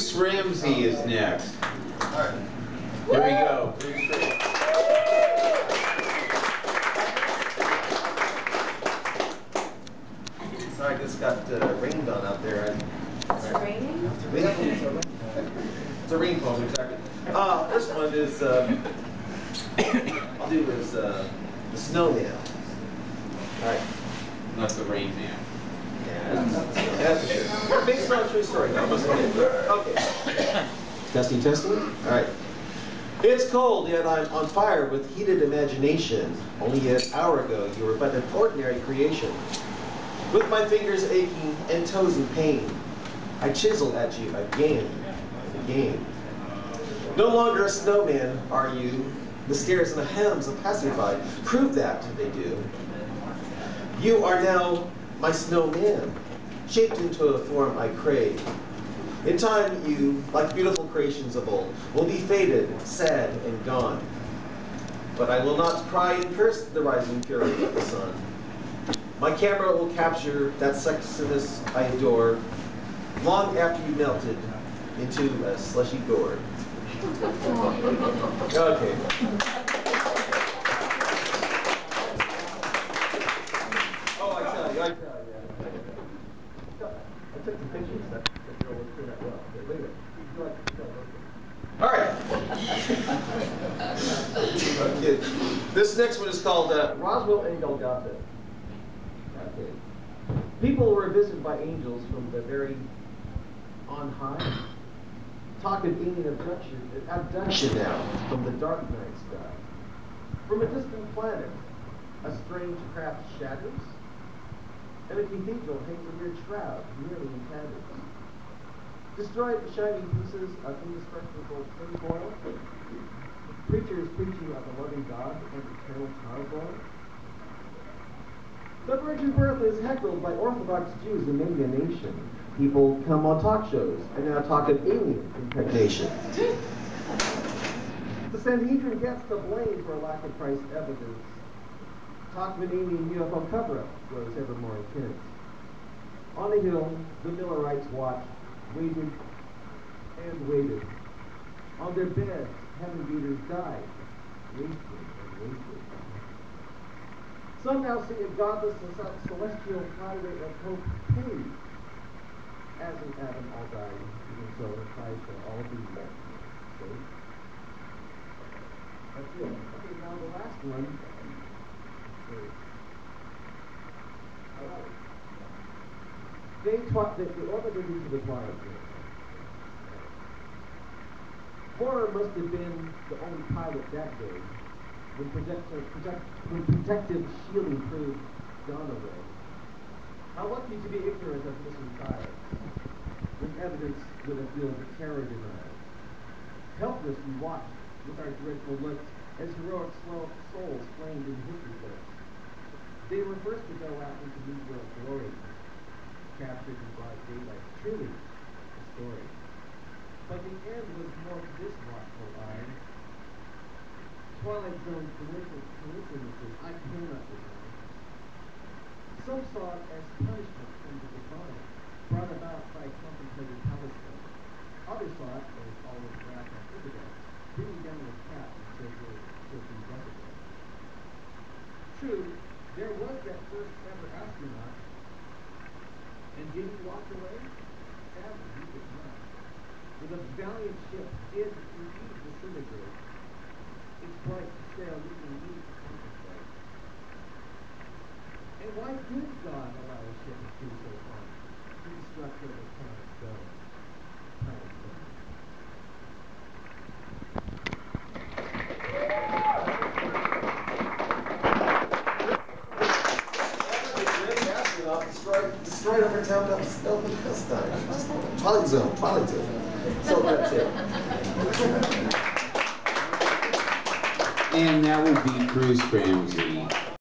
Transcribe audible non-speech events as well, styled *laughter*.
Bruce Ramsey is next. Alright. Here we go. Sorry, I just got uh, rained on out there. It's raining? It's a rain poem, exactly. Uh, first one is, um, I'll do is uh, the snowman. Alright. Not the Rain Man. Yeah, that's true. Based on a true story. No, must be it. Okay. Testing, testing. All right. It's cold, yet I'm on fire with heated imagination. Only an hour ago, you were but an ordinary creation. With my fingers aching and toes in pain, I chisel at you again and again. No longer a snowman, are you? The scares and the hems of pacified prove that they do. You are now my snowman, shaped into a form I crave. In time, you, like beautiful creations of old, will be faded, sad, and gone. But I will not cry and curse the rising fury of the sun. My camera will capture that sexiness I adore long after you melted into a slushy gourd. *laughs* Okay. Oh, I tell you, I tell you. I took the pictures. That, that girl was doing that well. Okay, look at it. You like to tell, All right. okay. *laughs* This next one is called uh, Roswell and Golgotha. Okay. People were visited by angels from the very on high. Talk of alien abduction, abduction now from the dark night sky. From a distant planet, a strange craft shatters, and a cathedral hangs a weird shroud, nearly in tatters. Destroyed shining pieces of indestructible tinfoil, preachers preaching of a loving God and eternal childborn. The virgin birth is heckled by Orthodox Jews in many a nation. People come on talk shows and now talk of alien impregnation. *laughs* The Sanhedrin gets the blame for a lack of Christ evidence. Talk of an alien UFO cover-up grows ever more intense. On the hill, the Millerites watched, waited, and waited. On their beds, heaven beaters died, wasted and wasted. Some now see a godless and celestial highway of hope paved. As in Adam all died, even so in Christ shall all be saved. That's it. Okay, now the last one. They taught that the orbiter into the zone. Horror must have been the only pilot that day when, project, when protective shielding proved gone away. How lucky to be ignorant of missing tires, when evidence would have fueled terror denial. Helpless we watched with our dreadful looks as heroic souls flamed in history books. They were first to go out into New World glory, captured in broad daylight, truly a story. But the end was more to this watchful eye. Twilight Zone coincidences I cannot deny. Some saw it as punishment from the divine, brought about by contemplated Palestine. Others saw it as Allah's wrath on infidels, bringing down the cat and social filthy decadence. True, there was that first ever astronaut, and did he walk away? Sadly, he did not. With a valiant ship did indeed disintegrate. Its bright sail leaving me to contemplate. And why did God allow a ship to do so far? To destruct where the planets go. Planets go. Destroyed, destroyed over town that was open. Twilight Zone, Twilight Zone. So *laughs* that's it. And that would be Bruce Ramsey.